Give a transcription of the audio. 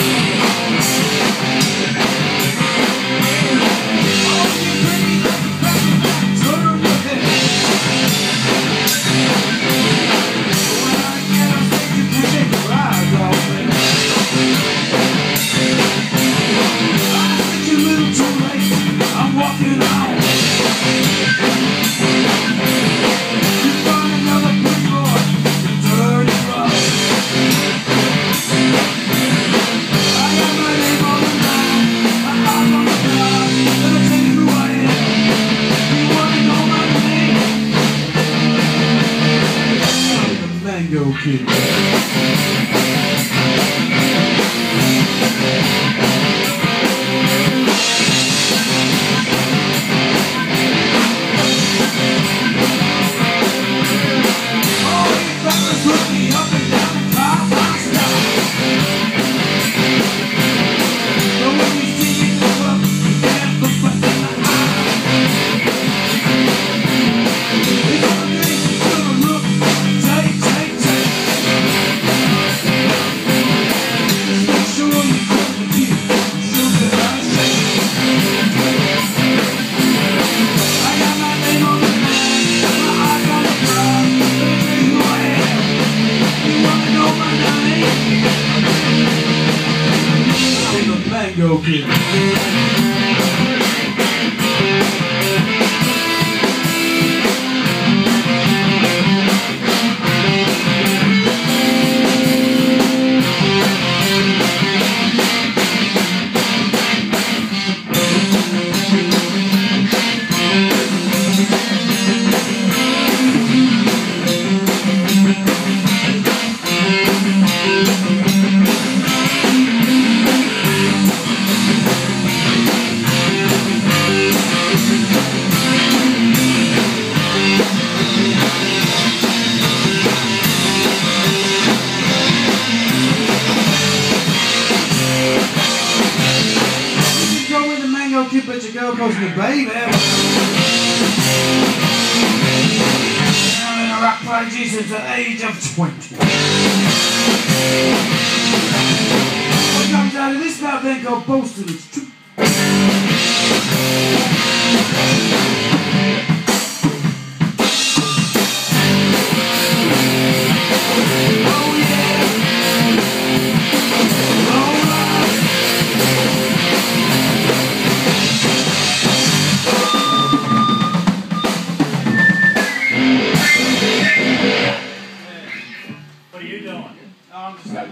Yeah. diga o que. Kid. You Your girl calls me baby. I'm in a rock prodigy since the age of 20. What comes out of this mouth then go boasting it's true. I'm just